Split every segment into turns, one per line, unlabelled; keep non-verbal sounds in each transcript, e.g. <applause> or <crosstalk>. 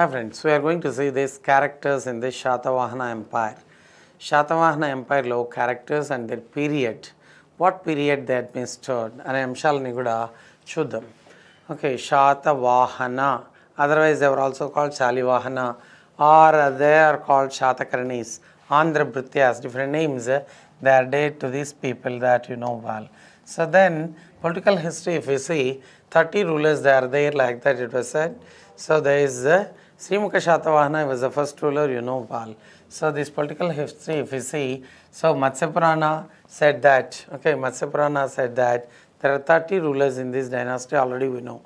Hi friends, we are going to see these characters in the Shatavahana Empire. Shatavahana Empire low characters and their period. What period they administered and I am Shalini Guda Shuddham. Okay, Shatavahana. Otherwise they were also called Shalivahana. or they are called Shatakarnis. Andhra Bhrityas, different names they are dead to these people that you know well. So then political history if you see 30 rulers they are there like that it was said. So there is a Srimukha Satavahana he was the first ruler you know Paul so this political history if you see so Matsyapurana says that okay Matsyapurana says that there are thirty rulers in this dynasty already we know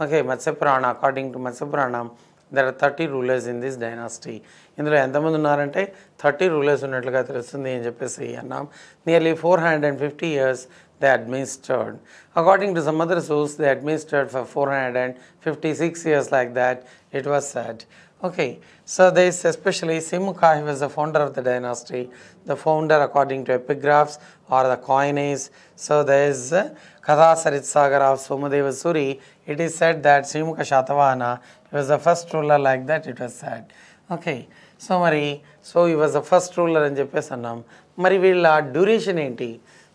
okay Matsyapurana according to Matsyapuranam there are thirty rulers in this dynasty ఇందులో ఎంతమంది ఉన్నారంటే thirty rulers ఉన్నట్లుగా తెలుస్తుంది అని చెప్పేసి అన్నాం. Nearly four hundred and fifty years they administered according to some other source they administered for four hundred and fifty six years like that it was sad Okay, so there is especially Simukha, he was the founder of the dynasty, the founder according to epigraphs or the coinage. So there is uh, Katha Sarit Sagar of Somadeva Suri. It is said that Simukha Shatavahana he was the first ruler like that, it was said. Okay, so మరి so ఈ was the first ruler అని చెప్పేసి అన్నాం మరి వీళ్ళ duration ఏంటి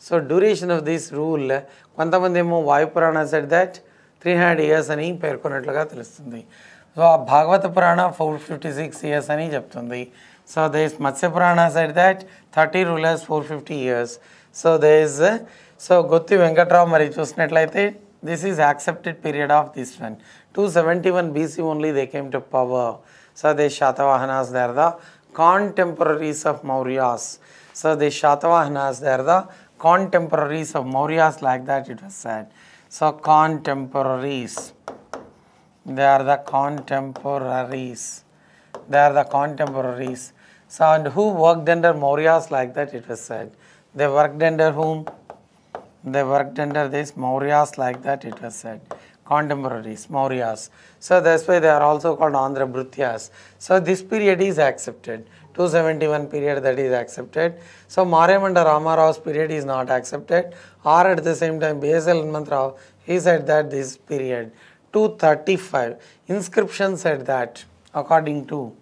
so duration of this rule కొంతమంది ఏమో Vayupurana says that three hundred years అని పేర్కొన్నట్లుగా తెలుస్తుంది. సో ఆ భాగవత పురాణ ఫోర్ ఫిఫ్టీ సిక్స్ ఇయర్స్ అని చెప్తుంది. So they is Matsya Purana says that thirty rulers four fifty years so they is so Gotti Venkatrao మరి చూసినట్లయితే this is accepted period of this one two seventy one BC only they came to power so they Satavahanas they the contemporaries of Mauryas so they Satavahanas they're the contemporaries of Mauryas like that it was said. So contemporaries, they are the contemporaries. They are the contemporaries. So and who worked under Mauryas like that it was said. They worked under whom? They worked under this Mauryas like that it was said. Contemporaries, Mauryas. So that's why they are also called Andhra Bhrutyas. So this period is accepted. 271 period that is accepted. So Maryamanda Ramarao's period is not accepted. Or at the same time BSL Mantrao, he said that this period 235 inscription said that according to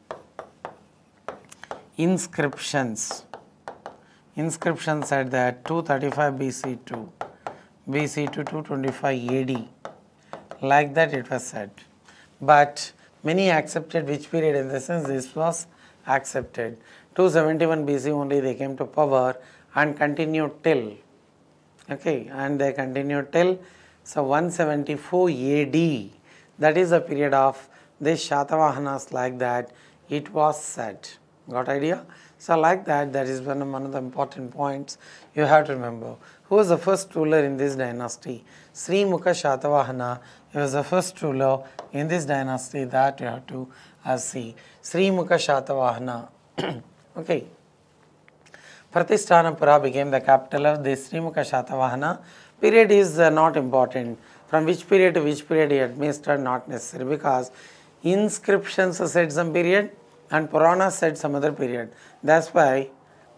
inscriptions inscription said that 235 BC2 BC to 225 AD like that it was said but many accepted which period in the sense this was accepted. 271 BC only they came to power and continued till okay and they continued till so 174 AD that is the period of this Shatavahanas like that it was said. Got idea? So like that that is one of, the important points you have to remember. Who was the first ruler in this dynasty? Sri Mukha Shatavahana. He was the first ruler in this dynasty that you have to uh, see Sri Mukha Shatavahana okay Pratisthanapura became the capital of this Srimukha Shatavahana. Period is uh, not important. From which period to which period he administered not necessary because inscriptions said some period and Purana said some other period. That's why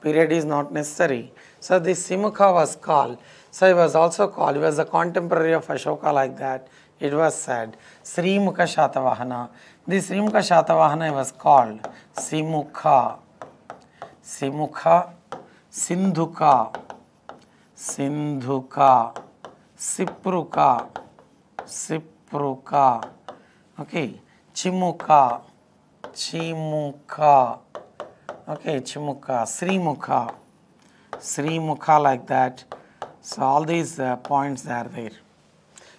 period is not necessary. So this Simukha was called. So he was also called, he was a contemporary of Ashoka like that. It was said Sri Mukha Shatavahana. This Sri Mukha Shatavahana was called Simukha. Simukha, Sindhuka, Sindhuka, Sipruka, Sipruka, okay, Chimuka, Chimuka, okay, Chimuka, Srimukha, Srimukha like that. So all these uh, points are there.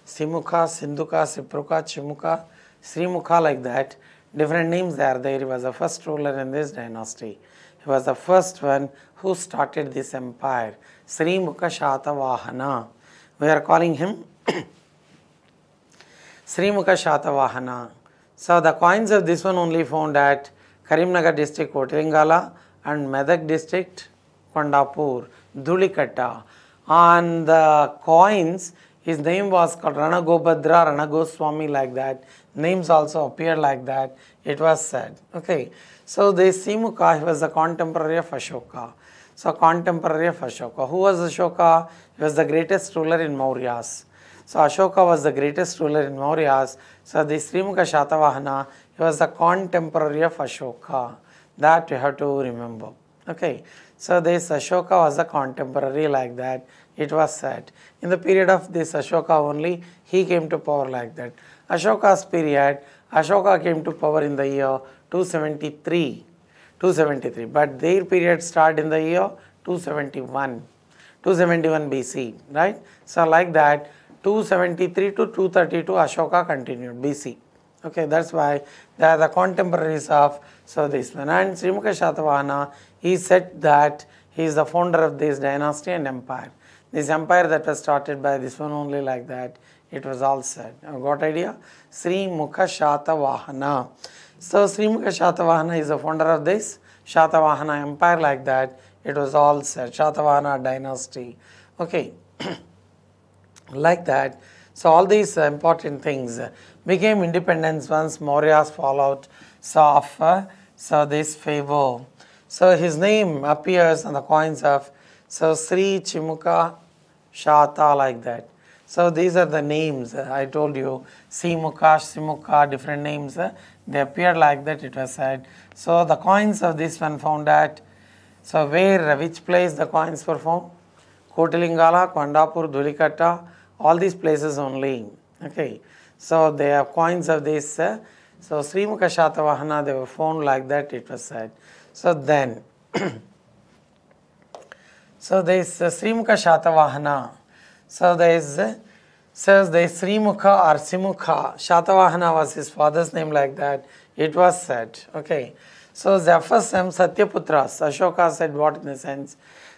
Simukha, Sindhuka, Sipruka, Chimuka, Srimukha like that. Different names are there. He was the first ruler in this dynasty. He was the first one who started this empire. Sri Mukha Shatavahana. We are calling him <coughs> Sri Mukha Shatavahana. So the coins of this one only found at Karimnagar district, Kotilingala and Medak district, Kondapur, Dhulikatta. On the coins, his name was called Rana Gobhadra, Rana Goswami like that. Names also appear like that. It was said. Okay. So this Simukha he was a contemporary of Ashoka. So contemporary of Ashoka. Who was Ashoka? He was the greatest ruler in Mauryas. So Ashoka was the greatest ruler in Mauryas. So this Srimukha Shatavahana, he He was the contemporary of Ashoka. That you have to remember. Okay. So this Ashoka was a contemporary like that. It was said. In the period of this Ashoka only, he came to power like that. Ashoka's period, Ashoka came to power in the year 273. 273. But their period started in the year 271. 271 BC, right? So like that, 273 to 232 Ashoka continued BC. Okay, that's why they are the contemporaries of so this one. And Srimukha Shatavahana, he said that he is the founder of this dynasty and empire. This empire that was started by this one only like that, it was all said. You got idea? Sri Mukha Shatavahana. So Sri Mukha Shatavahana is the founder of this Shatavahana empire like that. It was all said. Shatavahana dynasty. Okay. <clears throat> like that. So all these important things became independence once Mauryas followed so of uh, so this favor. So his name appears on the coins of so Sri Chimuka Shata like that. So these are the names I told you Simuka, Simuka, different names. they appear like that. It was said. So the coins of this one found at so where which place the coins were found? Kotilingala, Kondapur, Dhulikatta, all these places only. Okay. So they have coins of this. So Sri Mukha Shatavahana, they were found like that, it was said. So then, so there is uh, Sri Mukha Shatavahana. So there is, uh, says there is Sri Mukha or Simukha. Shatavahana was his father's name like that. It was said. Okay. So Zephyrs M. Satyaputras, Ashoka said what in the sense?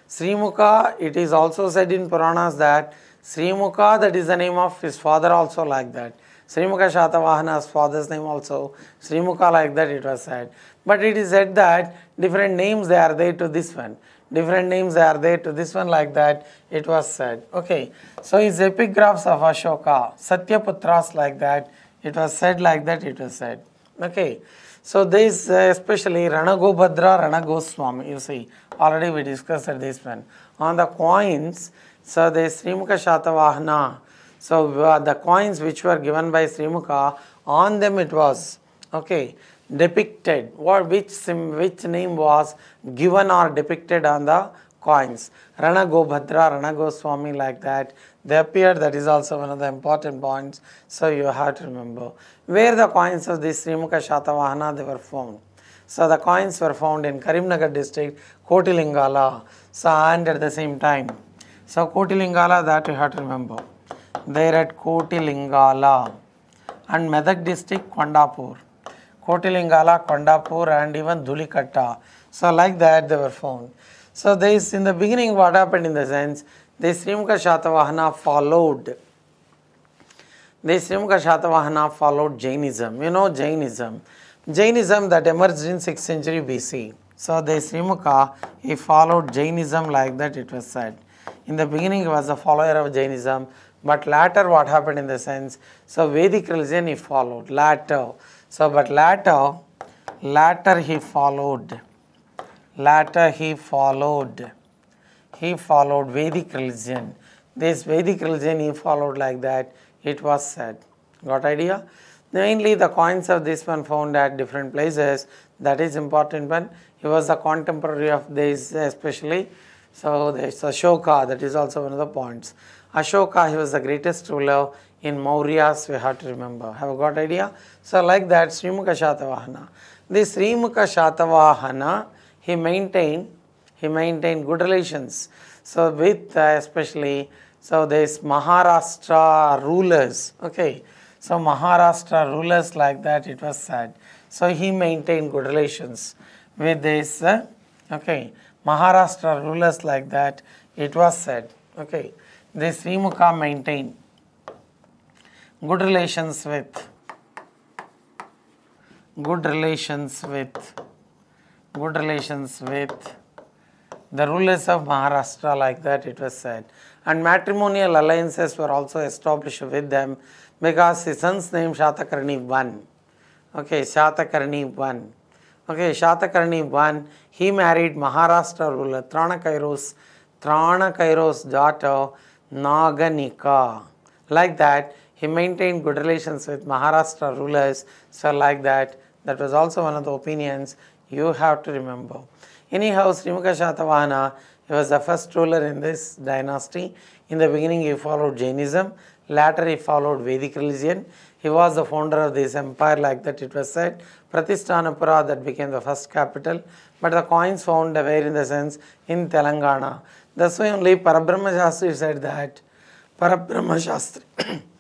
Sri Mukha, it is also said in Puranas that Sri Mukha, that is the name of his father also like that. Sri Mukha Shatavahana's father's name also, Sri Mukha like that it was said. But it is said that different names they are there to this one. Different names are there to this one like that it was said. Okay, so his epigraphs of Ashoka, Satyaputras like that, it was said like that it was said. Okay, so this uh, especially Ranagobhadra, Ranagoswami, you see, already we discussed this one. On the coins, so the Srimukha Shatavahana, so uh, the coins which were given by Srimukha, on them it was, okay, depicted, what, which, sim, which name was given or depicted on the coins. Rana Gobhadra, Rana Goswami like that. They appeared, that is also one of the important points. So you have to remember. Where the coins of this Srimukha Shatavahana they were found. So the coins were found in Karimnagar district, Kotilingala. So and at the same time. So Kotilingala that you have to remember. There at Kotilingala and Medak district, Kondapur. Kotilingala, Kondapur and even Dhulikatta. So like that they were found. So this in the beginning what happened in the sense this Srimukha Shatavahana followed this Srimukha Shatavahana followed Jainism. You know Jainism. Jainism that emerged in 6th century BC. So the Srimukha he followed Jainism like that it was said. In the beginning he was a follower of Jainism but later what happened in the sense so Vedic religion he followed later. So but later later he followed later he followed he followed Vedic religion. This Vedic religion he followed like that, it was said. Got idea? Mainly the coins of this one found at different places, that is important one. He was the contemporary of this especially. So there's Ashoka, that is also one of the points. Ashoka, he was the greatest ruler in Mauryas, we have to remember. Have got idea? So like that, Srimukha Shatavahana. This Srimukha Shatavahana, he maintained he maintained good relations. So with uh, especially so this Maharashtra rulers, okay. So Maharashtra rulers like that it was said. So he maintained good relations with this, uh, okay. Maharashtra rulers like that it was said, okay. This Srimukha maintained good relations with good relations with good relations with the rulers of Maharashtra like that it was said. And matrimonial alliances were also established with them because his son's name Shatakarni won. Okay, Shatakarni won. Okay, Shatakarni won. He married Maharashtra ruler Tranakairos, Tranakairos daughter Naganika. Like that, he maintained good relations with Maharashtra rulers. So like that, That was also one of the opinions you have to remember. Anyhow, Srimukha Shatavahana, he was the first ruler in this dynasty. In the beginning, he followed Jainism. Later, he followed Vedic religion. He was the founder of this empire, like that it was said. Pratishthanapura, that became the first capital. But the coins found where in the sense in Telangana. That's why only Parabrahma Shastri said that. Parabrahma Shastri. <coughs>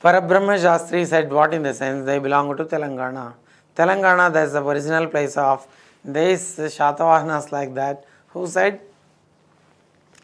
Parabrahma Shastri said what in the sense they belong to Telangana. Telangana, that's the original place of this Shatavahanas like that. Who said?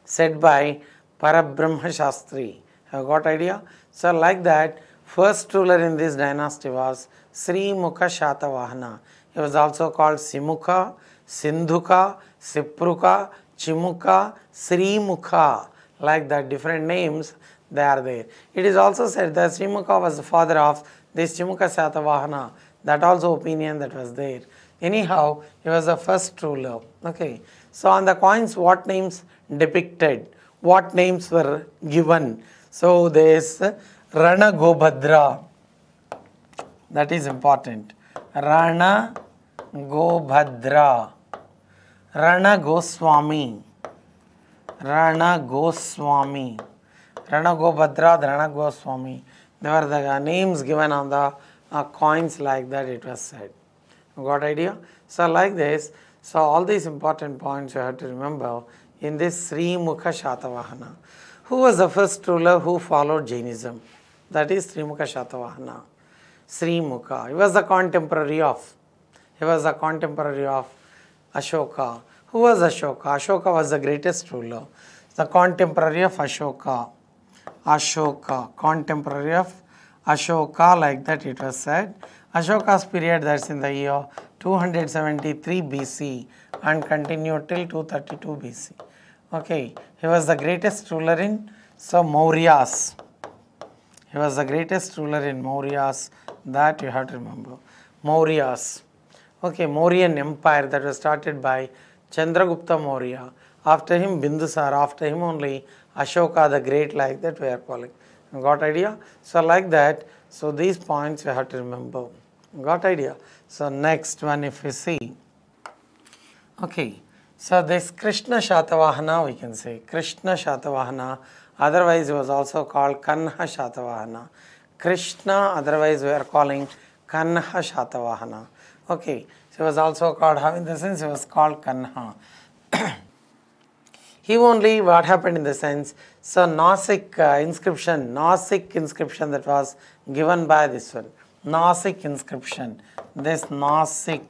Said by Parabrahma Shastri. Have got idea? So like that, first ruler in this dynasty was Sri Mukha Shatavahana. He was also called Simukha, Sindhuka, Sipruka, Chimuka, Sri Mukha. Like that, different names they are there. It is also said that Sri Mukha was the father of this Chimuka Satavahana, That also opinion that was there. Anyhow, he was the first ruler. Okay. So on the coins, what names depicted? What names were given? So there is Rana Gobhadra. That is important. Rana Gobhadra. Rana Goswami. Rana Goswami. Rana Gobhadra, Rana Goswami. They were the names given on the uh, coins like that it was said. Got idea? So like this, so all these important points you have to remember in this Sri Mukha Shatavahana. Who was the first ruler who followed Jainism? That is Sri Mukha Shatavahana. Sri Mukha. He was the contemporary of. He was the contemporary of Ashoka. Who was Ashoka? Ashoka was the greatest ruler. The contemporary of Ashoka. Ashoka. Contemporary of Ashoka, like that it was said. Ashoka's period that's in the year 273 BC and continued till 232 BC. Okay, he was the greatest ruler in so Mauryas. He was the greatest ruler in Mauryas. That you have to remember. Mauryas. Okay, Mauryan Empire that was started by Chandragupta Maurya. After him, Bindusar. After him only Ashoka the Great, like that we are calling. Got idea? So like that. So these points you have to remember. Got idea? So next one, if we see. Okay. So this Krishna Shatavahana, we can say Krishna Shatavahana. Otherwise, it was also called Kanha Shatavahana. Krishna, otherwise we are calling Kanha Shatavahana. Okay, so it was also called, in the sense it was called Kanha. <coughs> he only, what happened in the sense, so Nasik uh, inscription, Nasik inscription that was given by this one. Nasik inscription, this Nasik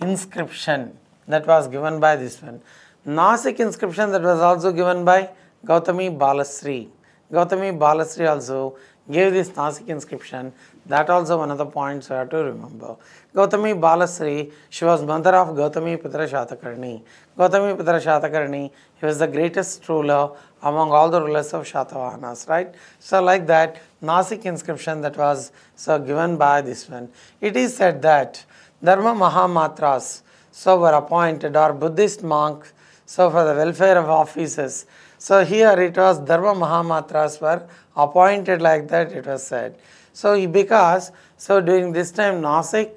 inscription that was given by this one. Nasik inscription that was also given by Gautami Balasri. Gautami Balasri also gave this Nasik inscription. That also one of the points you have to remember. Gautami Balasri, she was mother of Gautami Putra Shatakarni. Gautami Putra Shatakarni, he was the greatest ruler among all the rulers of Shatavahanas, right? So like that, Nasik inscription that was so given by this one. It is said that Dharma Mahamatras so were appointed or Buddhist monks so for the welfare of officers. So here it was Dharma Mahamatras were appointed like that it was said. So because so during this time Nasik,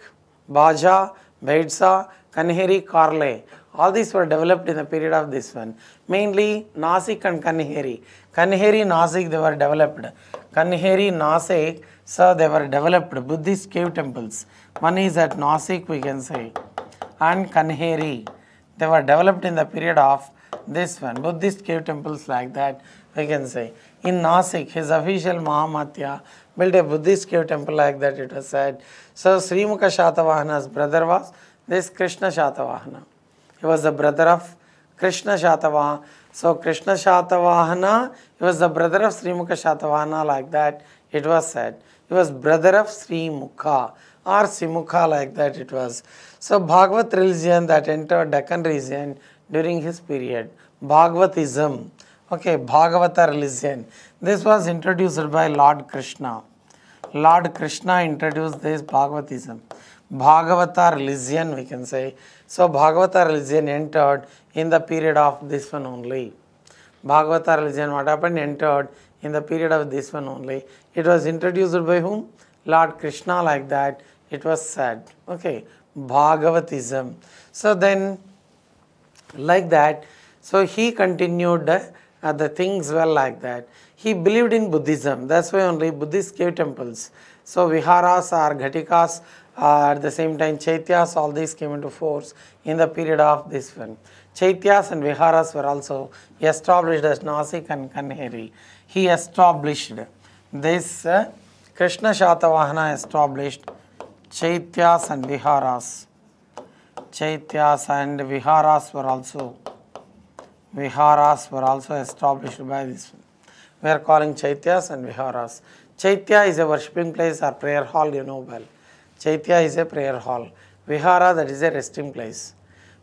Baja, Bhaidsa, Kanheri, Karle all these were developed in the period of this one. Mainly Nasik and Kanheri. Kanheri, Nasik they were developed. Kanheri, Nasik so they were developed Buddhist cave temples. One is at Nasik we can say and Kanheri. They were developed in the period of this one. Buddhist cave temples like that we can say. In Nasik, his official Mahamatya built a Buddhist cave temple like that it was said. So Sri Mukha Shatavahana's brother was this Krishna Shatavahana. He was the brother of Krishna Shatavahana. So Krishna Shatavahana, he was the brother of Sri Mukha Shatavahana like that it was said. He was brother of Sri Mukha or Simukha like that it was. So Bhagavat religion that entered Deccan region during his period. Bhagavatism. Okay, Bhagavata religion. This was introduced by Lord Krishna. Lord Krishna introduced this Bhagavatism. Bhagavata religion we can say. So Bhagavata religion entered in the period of this one only. Bhagavata religion what happened entered in the period of this one only. It was introduced by whom? Lord Krishna, like that. It was said. Okay, Bhagavatism. So then, like that, so he continued uh, the things well like that. He believed in Buddhism. That's why only Buddhist gave temples. So viharas or ghatikas, uh, at the same time chaityas, all these came into force in the period of this one. Chaityas and viharas were also established as Nasik and Kanheri. He established this uh, Krishna Shatavahana established Chaityas and viharas. Chaityas and viharas were also viharas were also established by this. We are calling Chaityas and viharas. Chaitya is a worshipping place or prayer hall, you know well. Chaitya is a prayer hall. Vihara, that is a resting place.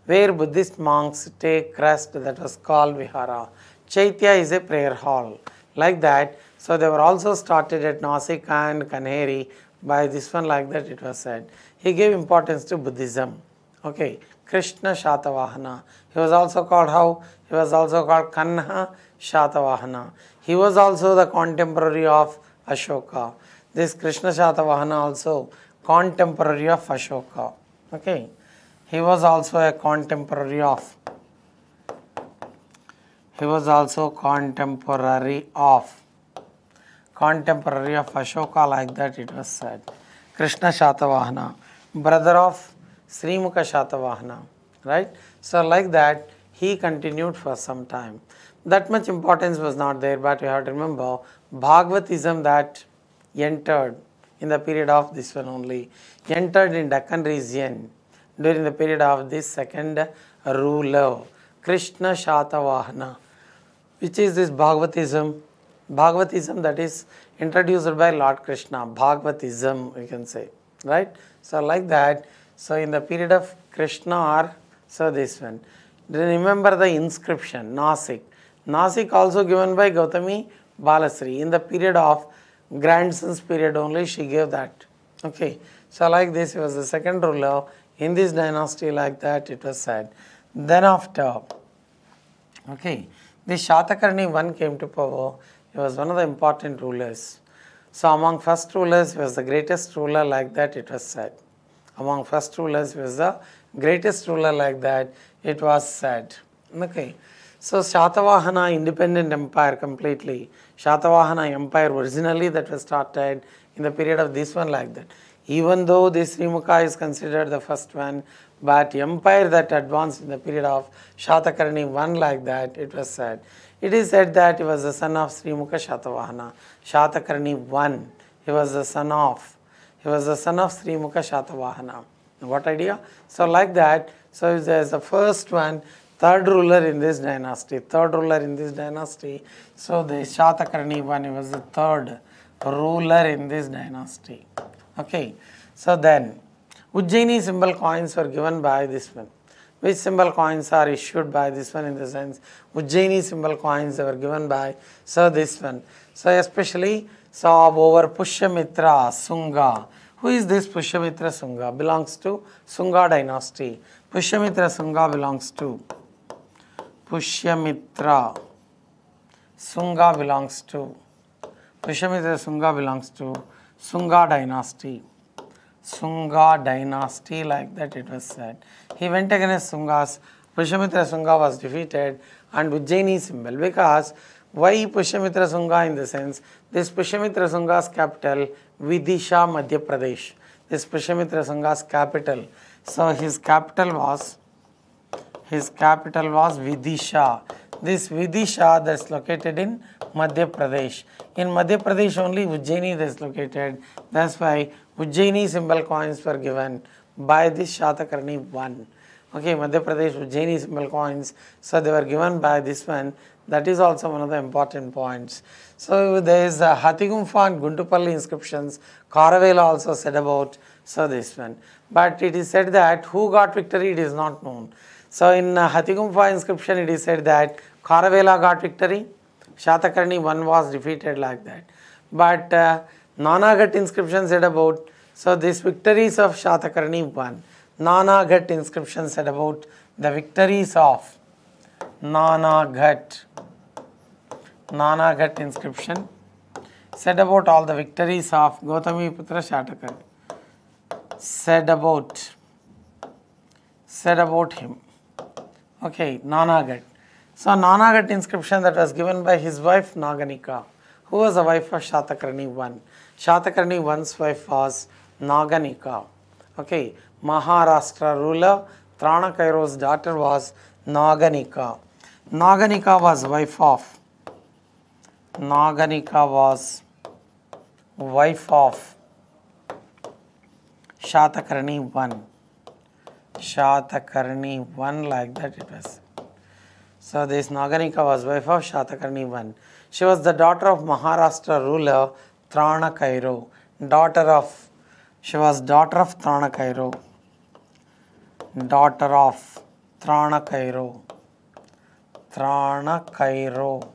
Where Buddhist monks take rest, that was called Vihara. Chaitya is a prayer hall. Like that, so they were also started at Nasik and Kanheri. By this one, like that, it was said. He gave importance to Buddhism. Okay, Krishna Shatavahana. He was also called how? He was also called Kanha Shatavahana. He was also the contemporary of Ashoka. This Krishna Shatavahana also contemporary of Ashoka. Okay, he was also a contemporary of. He was also contemporary of. Contemporary of Ashoka, like that it was said. Krishna Shatavahana, brother of Srimukha Shatavahana, right? So, like that, he continued for some time. That much importance was not there, but you have to remember Bhagavatism that entered in the period of this one only, entered in Deccan region during the period of this second ruler, Krishna Shatavahana. Which is this Bhagavatism? Bhagavatism that is introduced by Lord Krishna, Bhagavatism we can say, right? So like that, so in the period of Krishna or so this one. Remember the inscription, Nasik. Nasik also given by Gautami Balasri. In the period of grandson's period only she gave that. Okay. So like this was the second ruler in this dynasty like that it was said. Then after, okay, this Shatakarni one came to power. He was one of the important rulers. So among first rulers he was the greatest ruler like that it was said. Among first rulers was the greatest ruler like that it was said. Okay. So Shatavahana independent empire completely. Shatavahana empire originally that was started in the period of this one like that. Even though this Srimukha is considered the first one, but empire that advanced in the period of Shatakarni one like that, it was said. It is said that he was the son of Srimukha Shatavahana. Shatakarni one, he was the son of, he was the son of Srimukha Shatavahana. What idea? So like that, so there's the first one, third ruler in this dynasty, third ruler in this dynasty. So the Shatakarni one, was the third ruler in this dynasty. Okay, so then Ujjaini symbol coins were given by this one. Which symbol coins are issued by this one in the sense Ujjaini symbol coins were given by so this one. So especially so over Pushyamitra Sunga. Who is this Pushyamitra Sunga? Belongs to Sunga dynasty. Pushyamitra Sunga belongs to Pushyamitra Sunga belongs to Pushyamitra Sunga belongs to Sunga dynasty. Sunga dynasty, like that it was said. He went against Sungas. Pushyamitra Sunga was defeated and Ujjaini symbol because why Pushyamitra Sunga in the sense this Pushyamitra Sunga's capital Vidisha Madhya Pradesh. This Pushyamitra Sunga's capital. So his capital was his capital was Vidisha. This Vidisha that's located in Madhya Pradesh. In Madhya Pradesh only Ujjaini is located. That's why Ujjaini symbol coins were given by this Shatakarni one. Okay, Madhya Pradesh Ujjaini symbol coins. So they were given by this one. That is also one of the important points. So there is a Hathigumpha and Guntupalli inscriptions. Kharavela also said about so this one. But it is said that who got victory it is not known. So in Hathigumpha inscription it is said that Kharavela got victory. Shatakarni one was defeated like that. But uh, Nanaghat inscription said about, so these victories of Shatakarni one. Nanaghat inscription said about the victories of Nanaghat. Nanaghat inscription said about all the victories of Gautami Putra Shatakar. Said about, said about him. Okay, Nanaghat. So Nanaghat inscription that was given by his wife Naganika. Who was the wife of Shatakarni I? Shatakarni I's wife was Naganika. Okay, Maharashtra ruler Tranakairo's daughter was Naganika. Naganika was wife of Naganika was wife of Shatakarni I. Shatakarni 1 like that it was. So this Naganika was wife of Shatakarni 1. She was the daughter of Maharashtra ruler Tranakairo. Daughter of, she was daughter of Tranakairo. Daughter of Tranakairo. Tranakairo.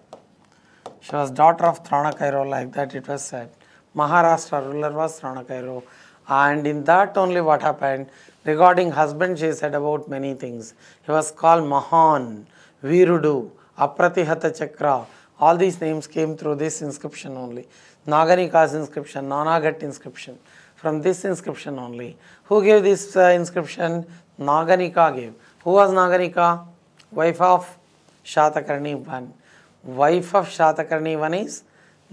She was daughter of Tranakairo like that it was said. Maharashtra ruler was Tranakairo. And in that only what happened, regarding husband she said about many things. He was called Mahan, Virudu, Apratihata Chakra. All these names came through this inscription only. Naganika's inscription, Nanaghat inscription. From this inscription only. Who gave this uh, inscription? Naganika gave. Who was Naganika? Wife of Shatakarni one. Wife of Shatakarni one is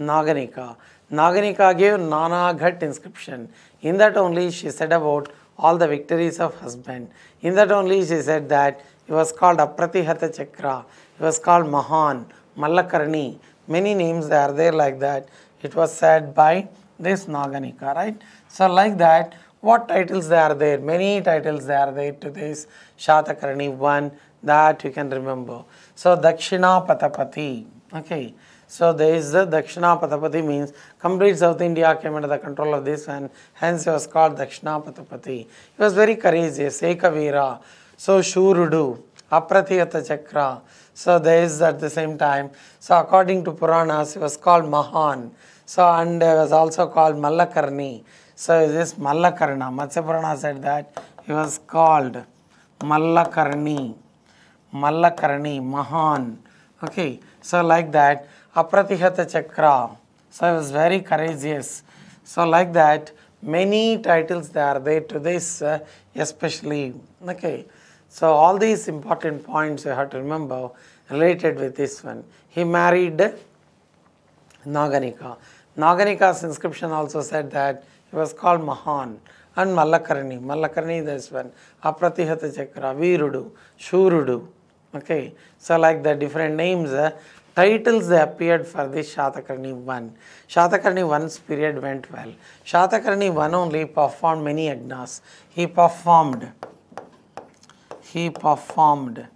Naganika. Naganika gave Nanaghat inscription. In that only she said about all the victories of husband. In that only she said that he was called Apratihata Chakra. He was called Mahan, Mallakarni. Many names are there like that. It was said by this Naganika, right? So like that, what titles they are there? Many titles they are there to this Shatakarni one that you can remember. So Dakshina Patapati. Okay. So there is the Dakshina Patapati means complete South India came under the control of this and Hence he was called Dakshina Patapati. He was very courageous, Ekavira. So Shurudu, Apratihata Chakra. So there is at the same time. So according to Puranas, he was called Mahan. So and he was also called Mallakarni. So this Mallakarna, Matsya Purana said that he was called Mallakarni. Mallakarni, Mahan. Okay, so like that, Apratihata Chakra. So he was very courageous. So like that, many titles they are there to this, uh, especially. Okay, so all these important points you have to remember related with this one. He married Naganika. Naganika's inscription also said that he was called Mahan and Mallakarni. Mallakarni this one. Apratihata Chakra, Virudu, Shurudu. Okay, so like the different names, uh, titles they appeared for this Shatakarni 1. Shatakarni 1's period went well. Shatakarni 1 only performed many yagnas. He performed, he performed,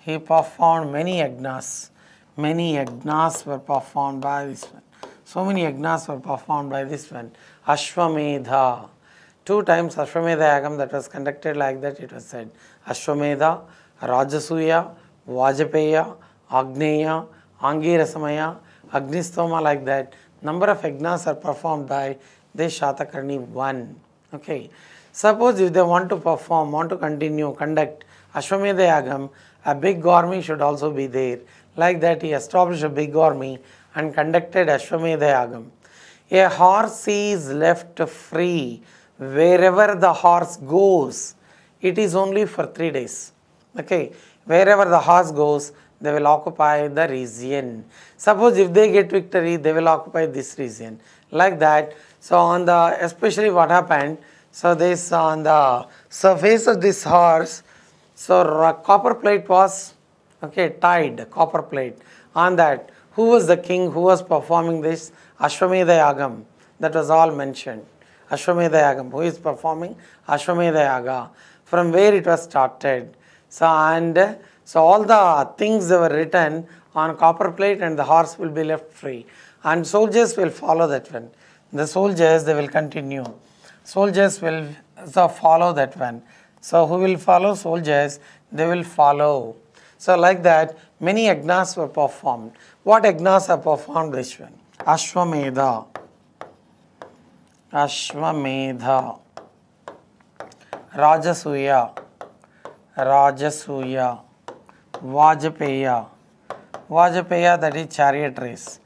he performed many yagnas. Many yagnas were performed by this one. So many yagnas were performed by this one. Ashwamedha. Two times Ashwamedha yagam that was conducted like that it was said. Ashwamedha, Rajasuya, Vajapeya, Agneya, Angirasamaya, Agnistoma like that. Number of yagnas are performed by this Shatakarni 1. Okay. Suppose if they want to perform, want to continue, conduct Ashwamedha yagam, a big army should also be there. Like that he established a big army and conducted Ashwamedha yagam. A horse is left free wherever the horse goes. It is only for three days. Okay, wherever the horse goes, they will occupy the region. Suppose if they get victory, they will occupy this region. Like that. So on the especially what happened. So this on the surface of this horse. So copper plate was okay tied copper plate on that. Who was the king who was performing this Ashwamedha Yagam? That was all mentioned. Ashwamedha Yagam. Who is performing Ashwamedha Yaga? From where it was started. So and so all the things that were written on copper plate and the horse will be left free. And soldiers will follow that one. The soldiers they will continue. Soldiers will so follow that one. So who will follow? Soldiers, they will follow. So like that, many yagnas were performed. What yagnas are performed this one? Ashwamedha. Ashwamedha. Rajasuya. Rajasuya. Vajapeya. Vajapeya that is chariot race.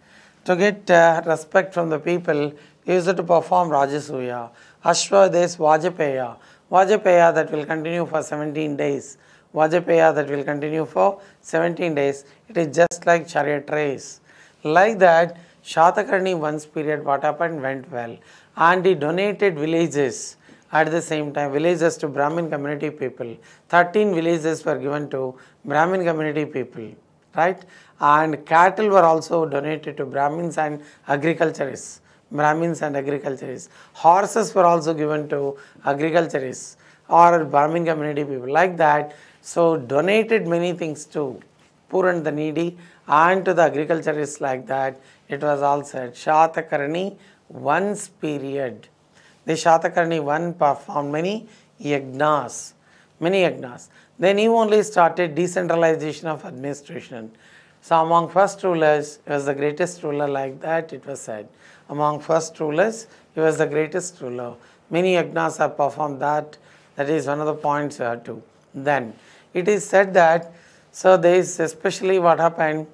To get uh, respect from the people, used to perform Rajasuya. Ashwadesh Vajapeya. Vajapeya that will continue for 17 days. Vajapeya that will continue for 17 days. It is just like chariot race. Like that, Shatakarni once period what happened went well. And he donated villages at the same time, villages to Brahmin community people. 13 villages were given to Brahmin community people, right? And cattle were also donated to Brahmins and agriculturists. Brahmins and agriculturists. Horses were also given to agriculturists or Brahmin community people. Like that, so donated many things to poor and the needy and to the agriculturists like that. It was all said. Shatakarni once period. The Shatakarni one performed many yagnas, many yagnas. Then he only started decentralization of administration. So among first rulers, he was the greatest ruler like that it was said. Among first rulers, he was the greatest ruler. Many yagnas have performed that. That is one of the points you have to. Then it is said that, so there is especially what happened,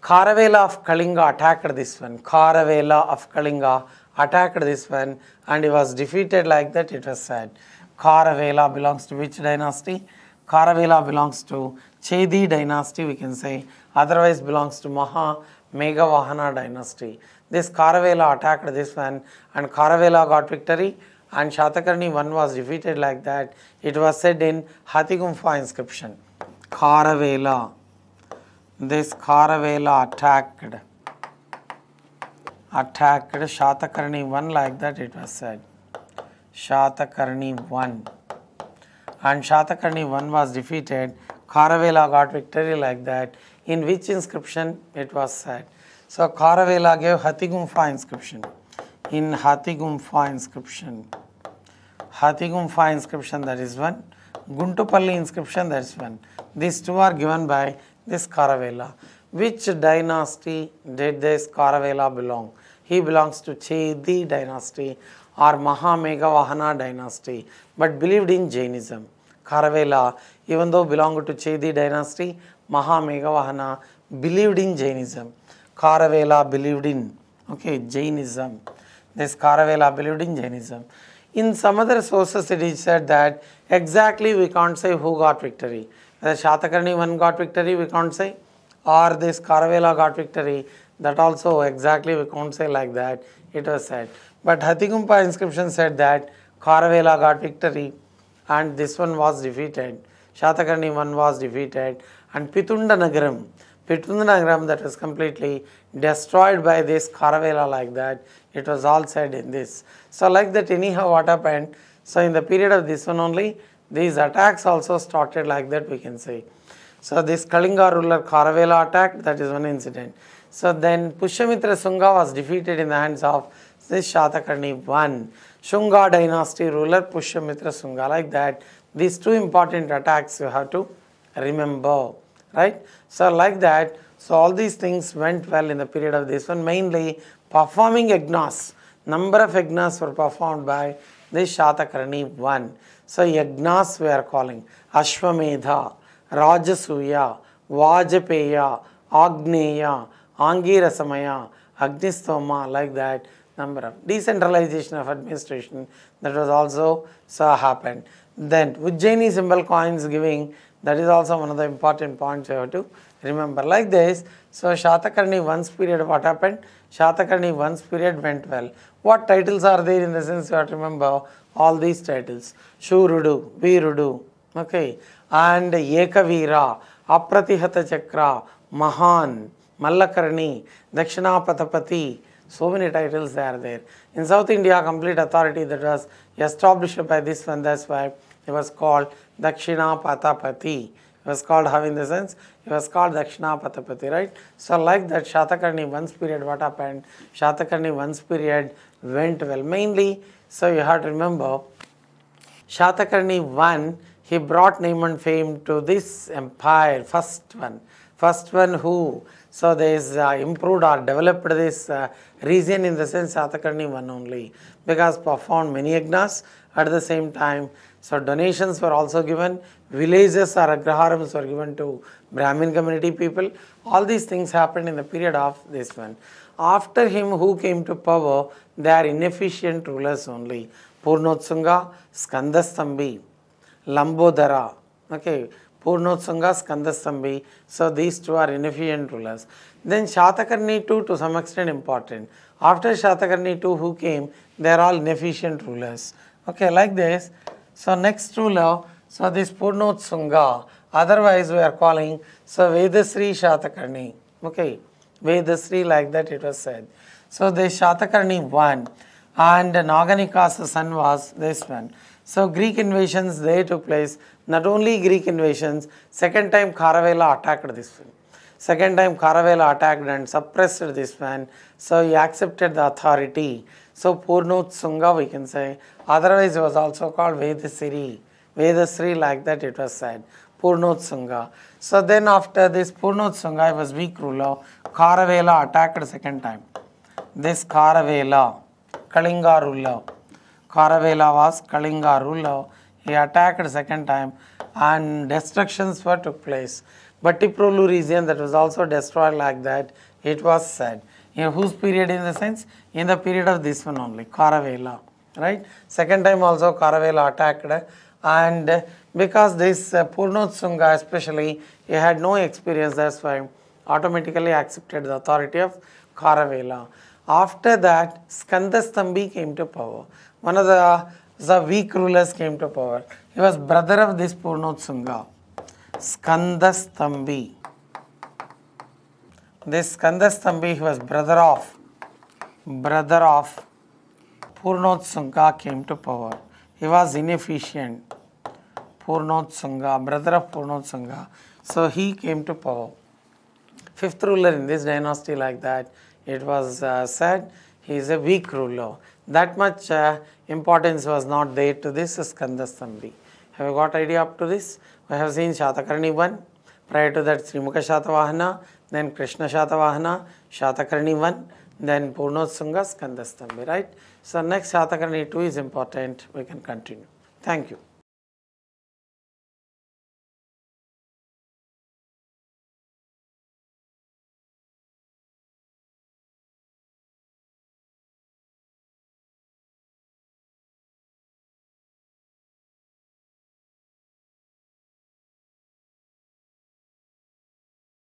Kharavela of Kalinga attacked this one. Kharavela of Kalinga attacked this one and he was defeated like that it was said. Kharavela belongs to which dynasty? Kharavela belongs to Chedi dynasty we can say. Otherwise belongs to Maha Meghavahana dynasty. This Kharavela attacked this one and Kharavela got victory and Shatakarni one was defeated like that. It was said in Hathigumpha inscription. Kharavela. This Kharavela attacked attacked Shatakarni one like that it was said. Shatakarni one. And Shatakarni one was defeated. Kharavela got victory like that. In which inscription it was said. So Kharavela gave Hathigumpha inscription. In Hathigumpha inscription. Hathigumpha inscription that is one. Guntupalli inscription that is one. These two are given by this Kharavela. Which dynasty did this Kharavela belong? He belongs to Chedi dynasty or Mahameghavahana dynasty but believed in Jainism. Kharavela, even though belonged to Chedi dynasty, Mahameghavahana believed in Jainism. Kharavela believed in okay Jainism. This Kharavela believed in Jainism. In some other sources it is said that exactly we can't say who got victory. Whether Shatakarni one got victory we can't say or this Kharavela got victory that also exactly we can't say like that it was said. But Hathigumpha inscription said that Kharavela got victory and this one was defeated. Shatakarni one was defeated and Pitunda Nagaram, Pitunda Nagaram that was completely destroyed by this Kharavela like that. It was all said in this. So like that anyhow what happened, so in the period of this one only, these attacks also started like that we can say. So this Kalinga ruler Kharavela attacked, that is one incident. So then Pushyamitra Sunga was defeated in the hands of this Shatakarni one. Shunga dynasty ruler Pushyamitra Sunga like that. These two important attacks you have to remember, right? So like that, so all these things went well in the period of this one, mainly performing yagnas. Number of yagnas were performed by this Shatakarni one. So yagnas we are calling Ashwamedha, Rajasuya, Vajapeya, Agneya, Angirasamaya, Agnistoma, like that number of decentralization of administration that was also so happened. Then Ujjaini symbol coins giving that is also one of the important points you have to remember like this. So Shatakarni once period what happened? Shatakarni once period went well. What titles are there in the sense you have to remember all these titles. Shurudu, Virudu, okay, and Ekavira, Apratihata Chakra, Mahan, Mallakarni, Dakshinapatapati, so many titles are there. In South India, complete authority that was established by this one, that's why it was called Dakshinapatapati. It was called how in the sense? It was called Dakshinapatapati, right? So like that Shatakarni once period, what happened? Shatakarni once period went well. Mainly, so you have to remember, Shatakarni one, he brought name and fame to this empire, first one. First one who so there is uh, improved or developed this uh, region in the sense Shatakarni one only because performed many yagnas at the same time. So donations were also given, villages or agraharams were given to Brahmin community people. All these things happened in the period of this one. After him, who came to power, they are inefficient rulers only. Purnotsunga, Skandastambhi, Lambodara. Okay, Purnotsunga, Skandastambhi. So these two are inefficient rulers. Then Shatakarni too, to some extent, important. After Shatakarni too, who came, they are all inefficient rulers. Okay, like this. So next rule ruler, so this Purnotsunga, otherwise we are calling, so Vedasri Shatakarni. Okay, Vedasri like that it was said. So the Shatakarni one and Naganika's son was this one. So Greek invasions they took place. Not only Greek invasions, second time Kharavela attacked this one. Second time Kharavela attacked and suppressed this one. So he accepted the authority. So Purnotsunga we can say. Otherwise it was also called Vedasiri. Vedasri like that it was said. Purnotsunga. So then after this Purnotsunga it was weak ruler. Kharavela attacked second time. This Kharavela, Kalinga ruler. Kharavela was Kalinga ruler. He attacked second time and destructions were took place. Bhattiprolu region that was also destroyed like that, it was said. In whose period in the sense? In the period of this one only, Kharavela. Right? Second time also Kharavela attacked and because this uh, especially, he had no experience, that's why automatically accepted the authority of Kharavela. After that, Skandastambhi came to power. One of the, the weak rulers came to power. He was brother of this Purnotsunga. Skandastambhi. This Skandastambhi he was brother of brother of Purnotsunga came to power. He was inefficient. Purnotsunga, brother of Purnotsunga. So he came to power. Fifth ruler in this dynasty like that, it was uh, said he is a weak ruler. That much uh, importance was not there to this Skandastambhi. Have you got idea up to this? We have seen Shatakarni 1, prior to that Srimukha Shatavahana, then Krishna Shatavahana, Shatakarni 1, then Purnotsunga Skandastambhi, right? So next Shatakarni 2 is important, we can continue. Thank you.